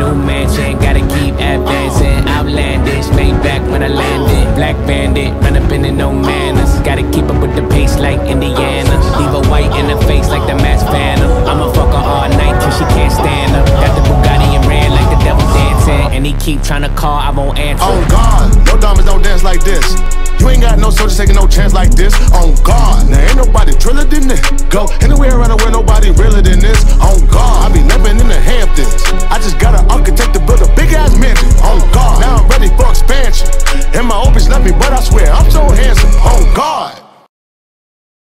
New mansion, gotta keep advancing. Outlandish, made back when I landed. Black bandit, run up in the no manners. Gotta keep up with the pace like Indiana. Leave a white in the face like the mask phantom. I'ma fuck her all night till she can't stand up. Got the Bugatti and red like the devil dancing. And he keep trying to call, I won't answer. Oh God, no diamonds don't dance like this. You ain't got no soldiers taking no chance like this. On God, now ain't nobody driller than this. Go anywhere around the world, nobody realer And my opus left me, but I swear I'm so handsome.